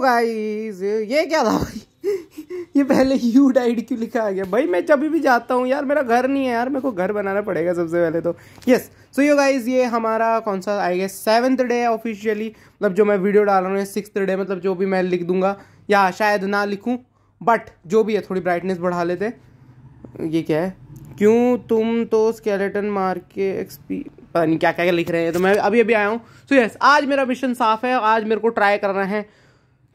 Guys ये क्या था भाई? ये पहले यू डाइड क्यों लिखा आ गया? भाई, मैं जब भी जाता हूँ यार, मेरा घर नहीं है यार, मेरे को घर बनाना पड़ेगा सबसे पहले तो। यस सो यो गाइज़ ये हमारा कौन सा आई गेस सेवन्थ डे है ऑफिशियली मतलब जो मैं वीडियो डाल रहा हूँ सिक्स डे मतलब जो भी मैं लिख दूँगा, या शायद ना लिखूँ बट जो भी है, थोड़ी ब्राइटनेस बढ़ा लेते। ये क्या है? क्यों तुम तो स्केलेटन मार के एक्सपी पता नहीं क्या क्या लिख रहे हैं तो मैं अभी अभी आया हूँ। सो यस आज मेरा मिशन साफ़ है, आज मेरे को ट्राई करना है।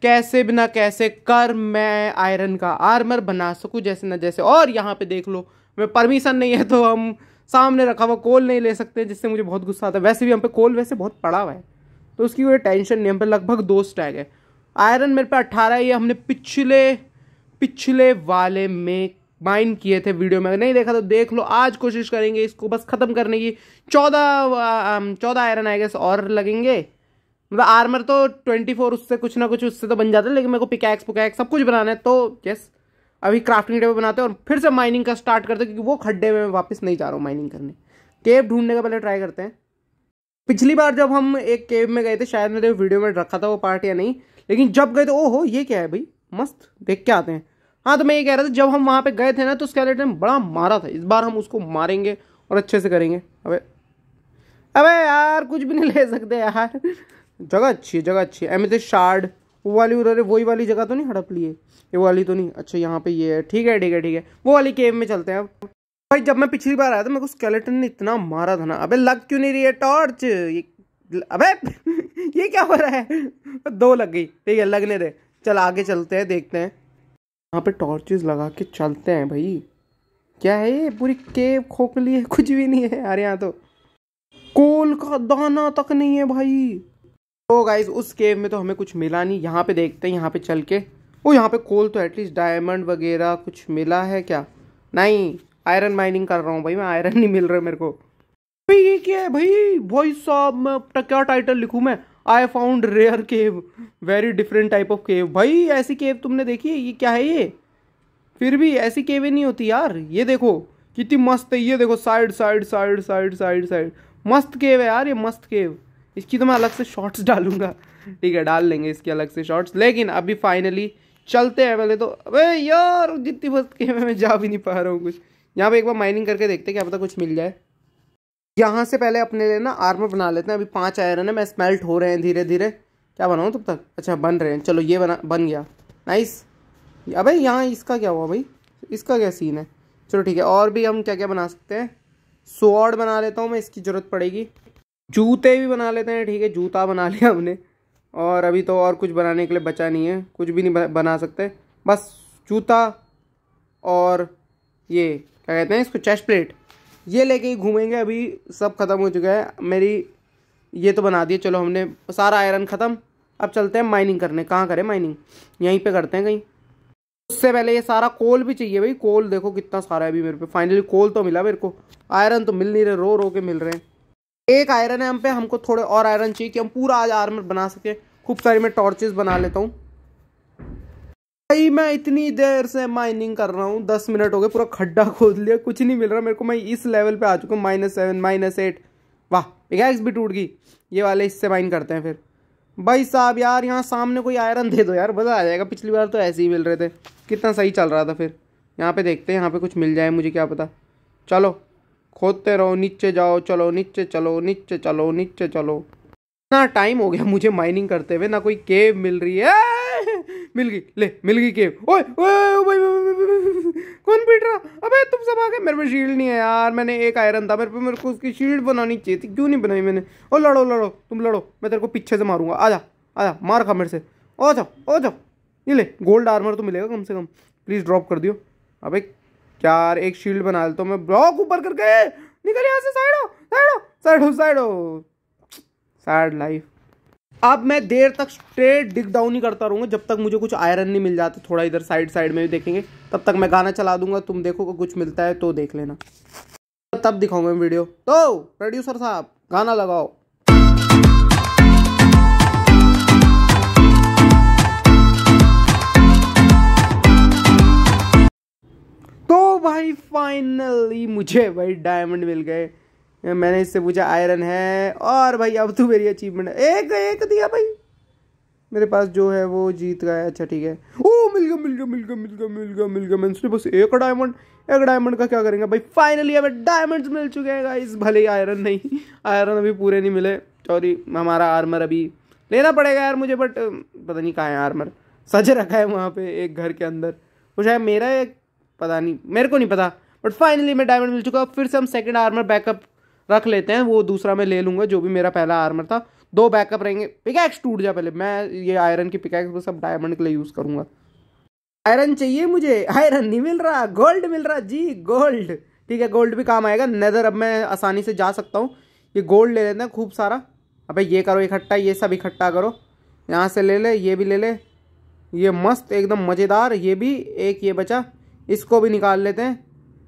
कैसे बिना कैसे कर मैं आयरन का आर्मर बना सकूँ जैसे ना जैसे। और यहाँ पे देख लो, मैं परमिशन नहीं है तो हम सामने रखा हुआ कोल नहीं ले सकते, जिससे मुझे बहुत गुस्सा आता है। वैसे भी हम पे कोल वैसे बहुत पड़ा हुआ है तो उसकी कोई टेंशन नहीं, हम पे लगभग दो स्टैग है। आयरन मेरे पे अट्ठारह ये हमने पिछले पिछले वाले में माइंड किए थे वीडियो में। नहीं देखा तो देख लो, आज कोशिश करेंगे इसको बस ख़त्म करने की। चौदह चौदह आयरन आएगा और लगेंगे। मतलब आर्मर तो ट्वेंटी फोर उससे कुछ ना कुछ उससे तो बन जाता है, लेकिन मेरे को पिकैक्स पुकैक्स सब कुछ बनाना है तो यस अभी क्राफ्टिंग टेबल बनाते हैं और फिर से माइनिंग का स्टार्ट करते हैं, क्योंकि वो खड्डे में वापस नहीं जा रहा हूँ माइनिंग करने। केव ढूँढने का पहले ट्राई करते हैं। पिछली बार जब हम एक केव में गए थे, शायद मेरे वीडियो में रखा था वो पार्ट या नहीं, लेकिन जब गए तो ओहो, ये क्या है भाई? मस्त, देख के आते हैं। हाँ तो मैं ये कह रहा था, जब हम वहाँ पे गए थे ना तो स्केलेटन बड़ा मारा था। इस बार हम उसको मारेंगे और अच्छे से करेंगे। अबे अबे यार, कुछ भी नहीं ले सकते यार। जगह अच्छी है, जगह अच्छी है। एमिथिस शार्ड, वो वाली उधर वही वाली जगह तो नहीं हड़प लिए? ये वाली तो नहीं। अच्छा यहाँ पे ये है। ठीक है ठीक है ठीक है। वो वाली केव में चलते हैं अब। भाई, जब मैं पिछली बार आया था, मेरे को स्केलेटन ने इतना मारा था ना। अबे, लग क्यों नहीं रही है टॉर्च ये, अबे, ये क्या हो रहा है? दो लग गई। ठीक है, लगने दे। चल, आगे चलते हैं, देखते हैं। यहाँ पे टॉर्चेस लगा के चलते हैं भाई। क्या है ये? पूरी केव खोखली है, कुछ भी नहीं है। यार यहाँ तो। कोल का दाना तक नहीं है भाई। तो गाइज़ उस केव में तो हमें कुछ मिला नहीं। यहाँ पे देखते हैं, यहाँ पे चल के। वो यहाँ पे कोल तो एटलीस्ट डायमंड वगैरह कुछ मिला है क्या? नहीं आयरन माइनिंग कर रहा हूँ भाई, मैं आयरन नहीं मिल रहा मेरे को। भाई, ये क्या है भाई? भाई साहब मैं क्या टाइटल लिखूँ मैं? I found rare cave very different type of cave भाई, ऐसी केव तुमने देखी है? ये क्या है ये? फिर भी ऐसी केवें नहीं होती यार। ये देखो, कितनी मस्त है, ये देखो side side side side side side मस्त केव है यार, ये मस्त केव इसकी तो मैं अलग से शॉर्ट्स डालूँगा। ठीक है, डाल लेंगे इसके अलग से शॉर्ट्स लेकिन अभी फाइनली चलते हैं पहले तो। अबे यार, जितनी मस्त के मैं जा भी नहीं पा रहा हूँ कुछ। यहाँ पे एक बार माइनिंग करके देखते क्या पता कुछ मिल जाए। यहाँ से पहले अपने लिए ना आर्मर बना लेते हैं। अभी पाँच आयरन है, मैं स्मेल्ट हो रहे हैं धीरे धीरे क्या बनाऊँ तब तक? अच्छा बन रहे हैं। चलो, ये बना, बन गया। नाइस अबे यहाँ इसका क्या हुआ भाई? इसका क्या सीन है? चलो ठीक है, और भी हम क्या क्या बना सकते हैं? स्वॉर्ड बना लेता हूँ मैं, इसकी ज़रूरत पड़ेगी। जूते भी बना लेते हैं, ठीक है, जूता बना लिया हमने। और अभी तो और कुछ बनाने के लिए बचा नहीं है, कुछ भी नहीं बना सकते। बस जूता और ये, क्या कहते हैं इसको चेस्ट प्लेट ये लेके ही घूमेंगे, अभी सब ख़त्म हो चुका है। मेरी ये तो बना दिए चलो हमने सारा आयरन ख़त्म। अब चलते हैं माइनिंग करने। कहाँ करें माइनिंग यहीं पे करते हैं कहीं। उससे पहले ये सारा कोल भी चाहिए भाई। कोल देखो कितना सारा है अभी मेरे पे। फाइनली कोल तो मिला मेरे को। आयरन तो मिल नहीं रहे रो रो के मिल रहे हैं। एक आयरन है, हम पे हमको थोड़े और आयरन चाहिए कि हम पूरा आज आर्मर बना सके। खूब सारी मैं टॉर्चेस बना लेता हूँ। भाई, मैं इतनी देर से माइनिंग कर रहा हूँ, दस मिनट हो गए, पूरा खड्डा खोद लिया, कुछ नहीं मिल रहा, मेरे को मैं इस लेवल पे आ चुका हूँ माइनस सेवन माइनस एट वाह पिकैक्स भी टूट गई? ये वाले इससे माइन करते हैं फिर। भाई साहब, यार, यहाँ सामने कोई आयरन दे दो यार, मज़ा आ जाएगा। पिछली बार तो ऐसे ही मिल रहे थे। कितना सही चल रहा था फिर। यहाँ पे देखते हैं, यहाँ पे कुछ मिल जाए, मुझे क्या पता। चलो खोदते रहो, नीचे जाओ, चलो, नीचे चलो नीचे चलो नीचे चलो। इतना टाइम हो गया मुझे माइनिंग करते हुए, ना कोई केव मिल रही है। मिल गई, ले, मिल गई केव ओए कौन पीट रहा? अबे, तुम सब आ गए। मेरे पे शील्ड नहीं है यार, मैंने एक आयरन था, मेरे पे, मेरे को उसकी शील्ड बनानी चाहिए थी। क्यों नहीं बनाई मैंने? ओ, लड़ो लड़ो, तुम लड़ो, मैं तेरे को पीछे से मारूँगा। आ आजा आजा मार खा मेरे से। ओ, जाओ ओ, जाओ। ये ले गोल्ड आर्मर तो मिलेगा कम से कम। प्लीज़ ड्रॉप कर दियो। अबे चार, एक शील्ड बना लेता हूँ मैं। ब्लॉक ऊपर करके। निकल यहाँ से साइड हो साइड हो साइड हो साइड हो। सैड लाइफ अब मैं देर तक स्ट्रेट डिग डाउन ही करता रहूँगा। जब तक मुझे कुछ आयरन नहीं मिल जाता, थोड़ा इधर साइड साइड में भी देखेंगे। तब तक मैं गाना चला दूँगा। तुम देखो कुछ मिलता है तो देख लेना। तब दिखाऊँगा वीडियो। तो प्रोड्यूसर साहब, गाना लगाओ। भाई फाइनली मुझे भाई डायमंड मिल गए। मैंने इससे पूछा आयरन है? और भाई, अब तो मेरी अचीवमेंट एक एक दिया भाई। मेरे पास जो है वो जीत गया। अच्छा ठीक है। ओ, मिल गया मिल गया मिल गया मिल गया मिल गया मिल गया। मैंने बस एक डायमंड एक डायमंड का क्या करेंगे? भाई फाइनली हमें डायमंड्स मिल चुके हैं गाइस भले ही आयरन नहीं आयरन अभी पूरे नहीं मिले। सॉरी हमारा आर्मर अभी लेना पड़ेगा यार मुझे बट पता नहीं कहाँ है आर्मर सज रखा है वहाँ पे, एक घर के अंदर। वो शायद मेरा एक पता नहीं, मेरे को नहीं पता। बट फाइनली मैं डायमंड मिल चुका, फिर से हम सेकेंड आर्मर बैकअप रख लेते हैं, वो दूसरा मैं ले लूँगा, जो भी मेरा पहला आर्मर था। दो बैकअप रहेंगे। पिकैक्स टूट जा पहले, मैं ये आयरन की पिकैक्स को सब डायमंड के लिए यूज़ करूँगा। आयरन चाहिए मुझे। आयरन नहीं मिल रहा गोल्ड मिल रहा, जी गोल्ड ठीक है गोल्ड भी काम आएगा। नेदर अब मैं आसानी से जा सकता हूँ। ये गोल्ड ले लेते हैं खूब सारा। अबे ये करो, इकट्ठा, ये सब इकट्ठा करो। यहाँ से ले ले, ये भी ले ले। ये मस्त, एकदम मज़ेदार। ये भी, एक ये बचा। इसको भी निकाल लेते हैं।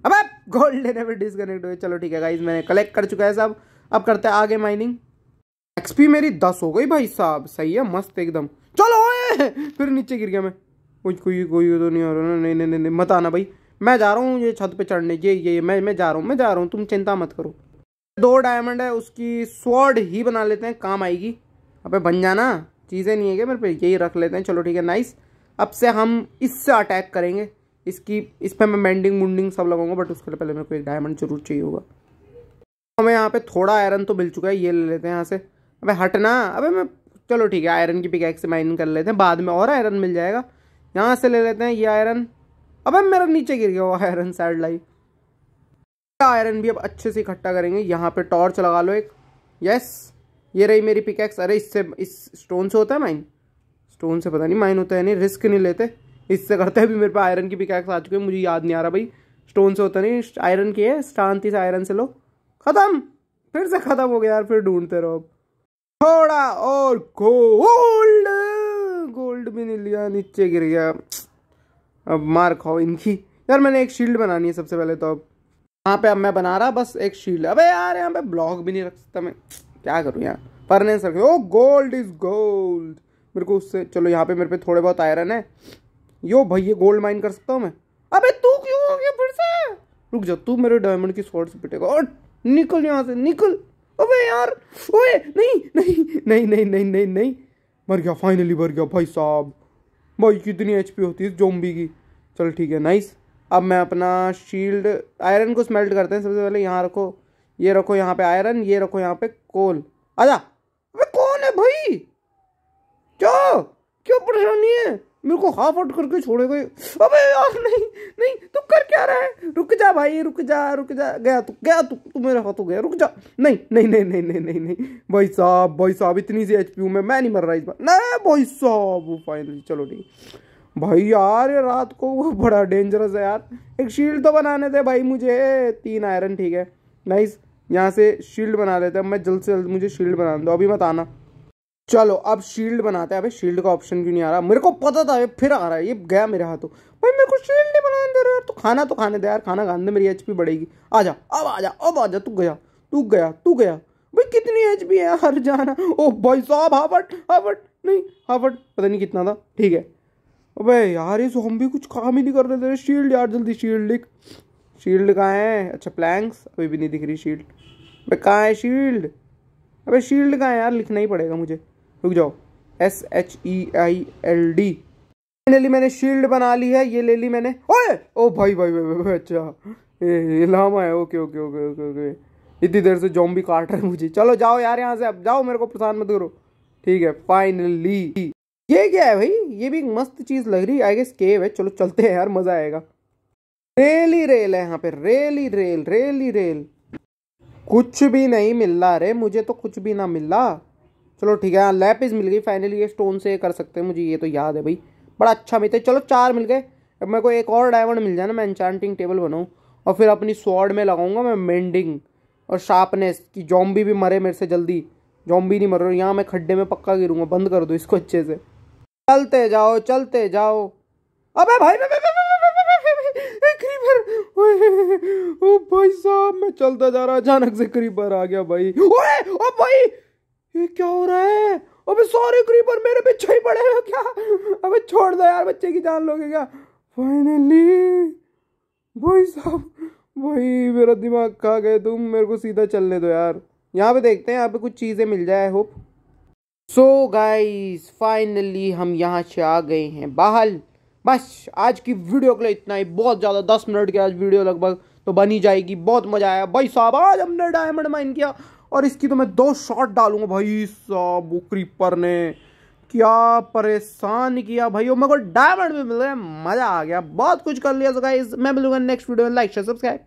अब गोल्ड लेने पर डिसकनेक्ट हुए। चलो ठीक है गाइज़ मैंने कलेक्ट कर चुका है सब। अब करते हैं आगे माइनिंग एक्सपी मेरी दस हो गई भाई साहब। सही है, मस्त एकदम। चलो फिर नीचे गिर गया मैं। कुछ कोई कोई तो नहीं हो रहा नहीं नहीं नहीं मत आना भाई। मैं जा रहा हूँ ये छत पे चढ़ने ये ये, मैं मैं जा रहा हूँ, मैं जा रहा हूँ। तुम चिंता मत करो। दो डायमंड है, उसकी स्वॉर्ड ही बना लेते हैं। काम आएगी। अबे बन जाना। चीज़ें नहीं है क्या मेरे पे? यही रख लेते हैं। चलो ठीक है नाइस अब से हम इससे अटैक करेंगे। इसकी, इस पर मैं मेंडिंग मुंडिंग सब लगाऊँगा बट उसके लिए पहले मेरे को एक डायमंड ज़रूर चाहिए होगा। हमें यहाँ पे थोड़ा आयरन तो मिल चुका है, ये ले लेते हैं यहाँ से। अबे हटना अबे मैं, चलो ठीक है आयरन की पिकैक से माइनिंग कर लेते हैं, बाद में और आयरन मिल जाएगा। यहाँ से ले लेते हैं ये आयरन अबे मेरा नीचे गिर गया वो आयरन साइड लाइट आयरन भी अब अच्छे से इकट्ठा करेंगे, यहाँ पे टॉर्च लगा लो एक। यस ये रही मेरी पिकैक्स अरे इससे, इस स्टोन से होता है माइन स्टोन से पता नहीं माइन होता है नहीं रिस्क नहीं लेते। इससे करते भी मेरे पास आयरन की पिकैक्स आ चुके हैं, मुझे याद नहीं आ रहा भाई। स्टोन से होता नहीं आयरन की है, शांति से आयरन से लो। खत्म! फिर से खत्म हो गया यार, फिर ढूंढते रहो थोड़ा और गोल्ड गोल्ड भी नहीं लिया, नीचे गिर गया। अब मार खाओ इनकी। यार मैंने एक शील्ड बनानी है सबसे पहले तो अब। यहाँ पे अब मैं बना रहा, बस एक शील्ड अबे यार, यहाँ पे ब्लॉक भी नहीं रख सकता मैं। क्या करूँ यार? फर्नेस रख ओ गोल्ड इज़ गोल्ड मेरे को उससे चलो यहाँ पे मेरे पे थोड़े बहुत आयरन है। यो भाई, ये गोल्ड माइन कर सकता हूँ मैं? अबे तू क्यों हो गया फिर से रुक जा, तू मेरे डायमंड की स्वॉर्ड से पिटेगा। और निकल यहाँ से, निकल। अबे यार, ओए, नहीं नहीं नहीं नहीं नहीं नहीं नहीं। मर गया फाइनली मर गया भाई साहब। भाई, कितनी एचपी होती है जोम्बी की। चल ठीक है नाइस अब मैं अपना शील्ड आयरन को स्मेल्ट करते हैं। सबसे पहले यहाँ रखो, ये रखो यहाँ पे आयरन ये रखो यहाँ पे कोल आजा। अबे कौन है भाई? क्या क्यों परेशानी है? मेरे को हाफ़ आउट करके छोड़ेगा अबे यार, नहीं नहीं, तू कर क्या रहा है? रुक जा भाई, रुक जा रुक जा। गया तू गया तू तू मेरे हाथों गया, रुक जा। नहीं नहीं नहीं नहीं नहीं नहीं नहीं। भाई साहब भाई साहब, इतनी सी एच मैं मैं नहीं मर रहा इस बार। नहीं भाई साहब, वो फाइनली चलो ठीक। भाई यार, ये रात को वो बड़ा डेंजरस है यार। एक शील्ड तो बनाने थे भाई मुझे। तीन आयरन ठीक है। नाइस यहाँ से शील्ड बना लेते हैं। मैं जल्द से जल्द मुझे शील्ड बना दो। अभी मत आना। चलो, अब शील्ड बनाते हैं। अभी शील्ड का ऑप्शन क्यों नहीं आ रहा? मेरे को पता था फिर आ रहा है। ये गया मेरे हाथों। भाई, मेरे को शील्ड नहीं बनाने दे रहा तो खाना तो खाने दे यार। खाना खाने दे, मेरी एचपी बढ़ेगी। आ जा, अब आ जा, अब आ जा। तू गया तू गया तू गया। भाई, कितनी एच पी है हर जाना। ओ भाई साहब हावट हावट नहीं हावट पता नहीं कितना था। ठीक है। अबे यार, ये भी कुछ काम ही नहीं कर रहे थे। शील्ड यार, जल्दी शील्ड लिख। शील्ड कहाँ है? अच्छा प्लैंक्स अभी भी नहीं दिख रही शील्ड अबे, कहाँ है शील्ड अबे शील्ड कहाँ है यार? लिखना ही पड़ेगा मुझे। रुक जाओ। S H E I L D finally मैंने शील्ड बना ली है ये ले ली मैंने। ओए! ओ भाई भाई भाई, भाई, भाई अच्छा ये, लामा है okay okay okay okay okay. इतनी देर से जॉम्बी काट रहे मुझे। चलो जाओ यार यहाँ से अब जाओ मेरे को परेशान मत करो। ठीक है फाइनली ये क्या है भाई? ये भी एक मस्त चीज़ लग रही है। आई गेस केव है। चलो चलते हैं यार मज़ा आएगा। रेल ही रेल है यहाँ पे। रेल ही रेल रेल ही रेल कुछ भी नहीं मिल रहा अरे मुझे तो कुछ भी ना मिल रहा। चलो ठीक है लैपिस मिल गई फाइनली ये स्टोन से कर सकते हैं, मुझे ये तो याद है भाई। बड़ा अच्छा मिलता है। चलो चार मिल गए। अब मेरे को एक और डायमंड मिल जाए ना, मैं एंचांटिंग टेबल बनाऊँ और फिर अपनी स्वॉर्ड में लगाऊँगा मैं मेंडिंग और शार्पनेस की जॉम्बी भी मरे मेरे से जल्दी। जॉम्बी नहीं मर रहा, यहाँ मैं खड्डे में पक्का गिरूँगा, बंद कर दो इसको अच्छे से। चलते जाओ चलते जाओ। अबे भाई क्रीपर ओ भाई साहब, मैं चलता जा रहा, अचानक से क्रीपर आ गया भाई। ओए, ओ भाई ये क्या हो रहा है? अबे सारे क्रीपर मेरे पीछे ही पड़े हैं क्या? अबे छोड़ दो यार, बच्चे की जान लोगे क्या? फाइनली भाई साहब भाई मेरा दिमाग खा गए तुम, मेरे को सीधा चलने दो यार। यहाँ पे देखते हैं, यहाँ पे कुछ चीज़ें मिल जाए होप सो गाइस फाइनली हम यहाँ से आ गए हैं बाहर। बस, आज की वीडियो के लिए इतना ही। बहुत ज़्यादा दस मिनट की आज वीडियो लगभग तो बनी जाएगी। बहुत मज़ा आया। भाई साहब, आज हमने डायमंड माइन किया। और इसकी तो मैं दो शॉट डालूँगा भाई साहब, वो क्रीपर ने। क्या परेशान किया भाई मेरे को डायमंड भी मिल गया मज़ा आ गया। बहुत कुछ कर लिया सो गाइस मैं मिलूँगा नेक्स्ट वीडियो में। Like share subscribe